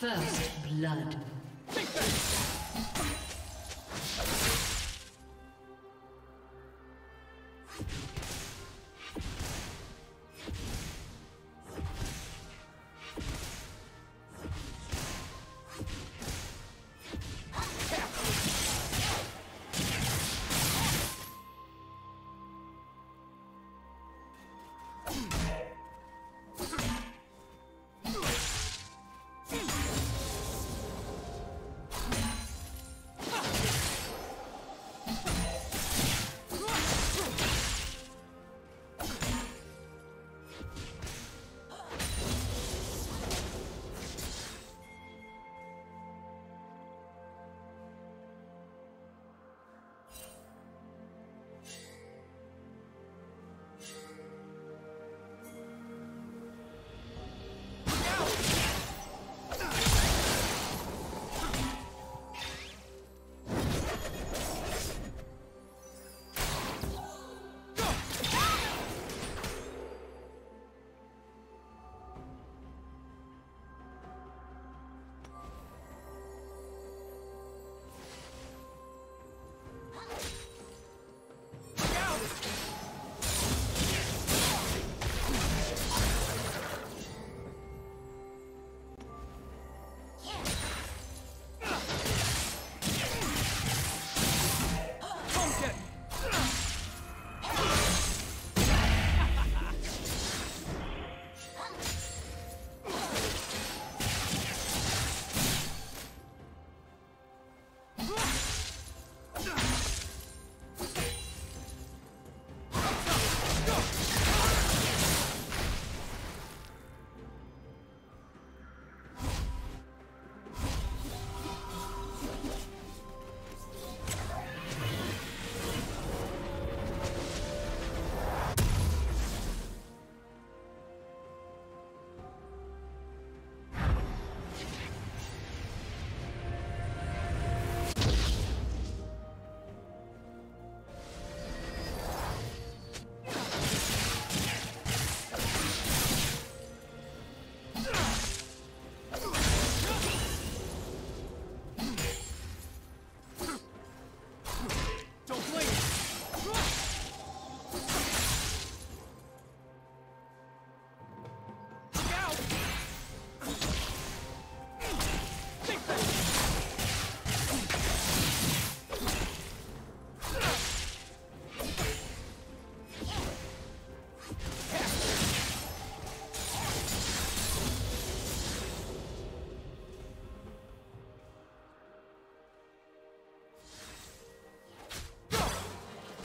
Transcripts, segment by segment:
First blood.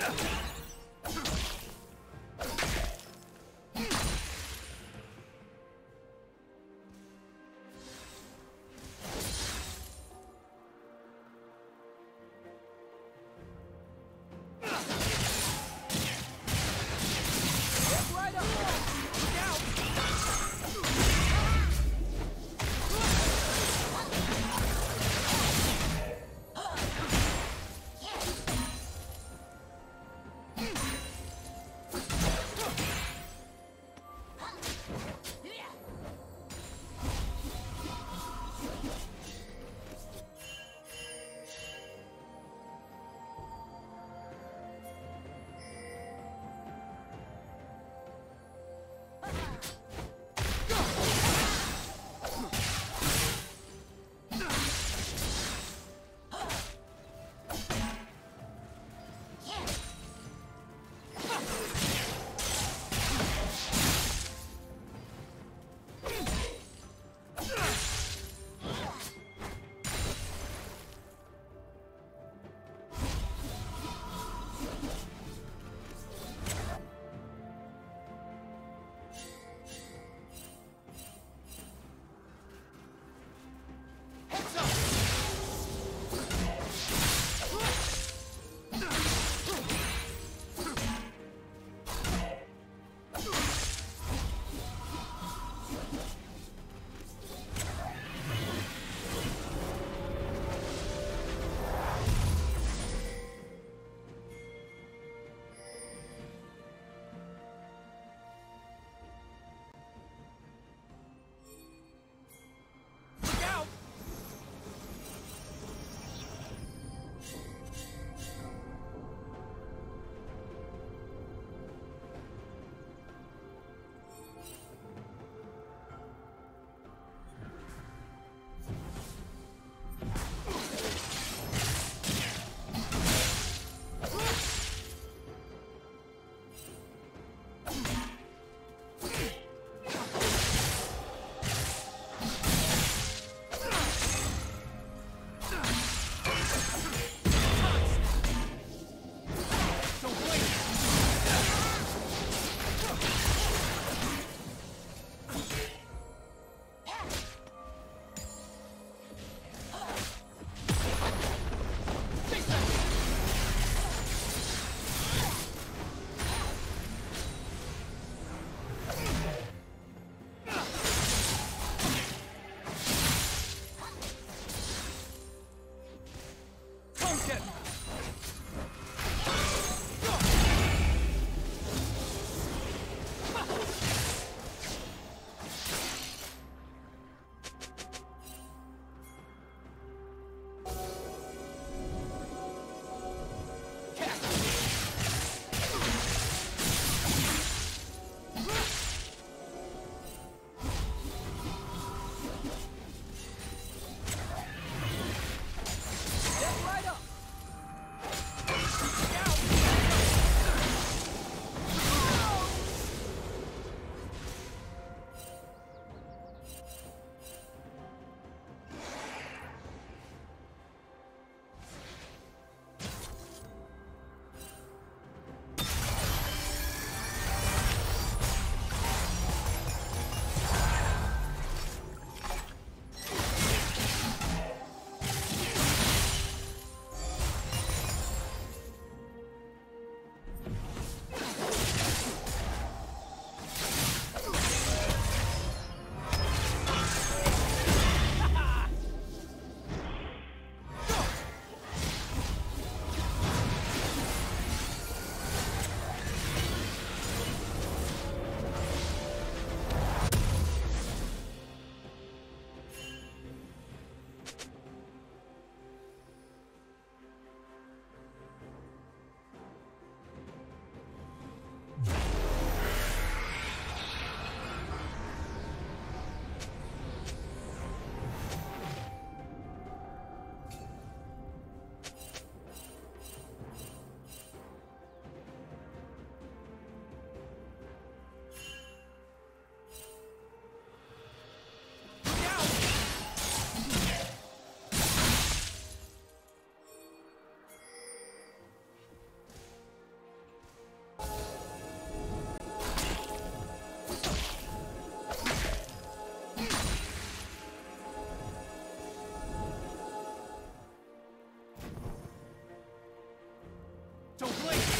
Yeah. Don't blink!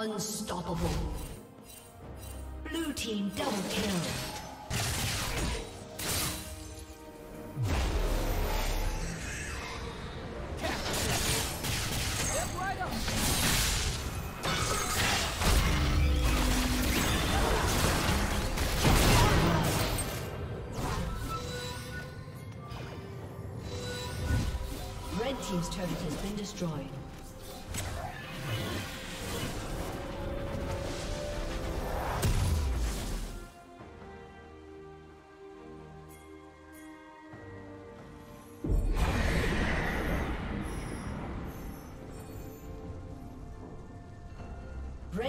Unstoppable. Blue team double kill. Red Team's turret has been destroyed.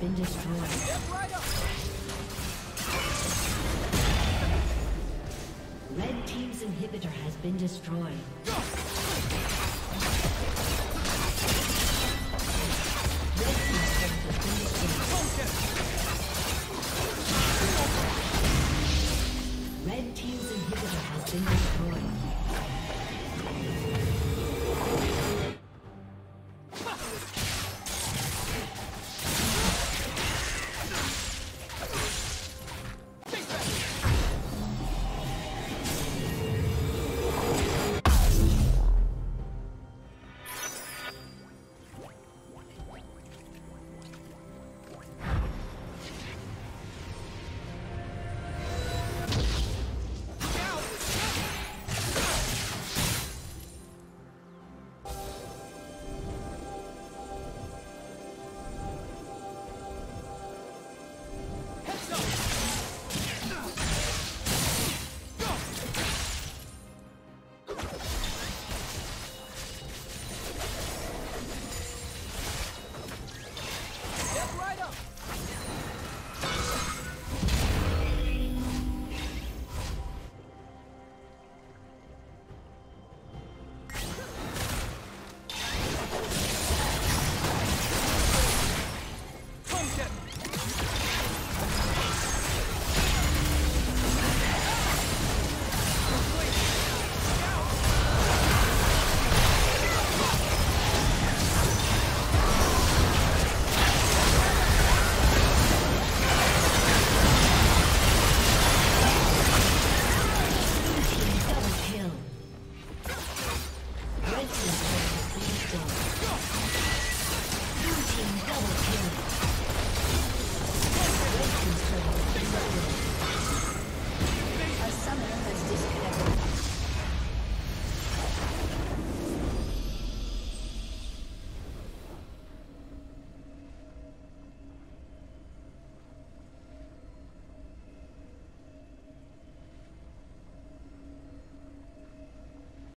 been destroyed. Right! Red Team's inhibitor has been destroyed. Go!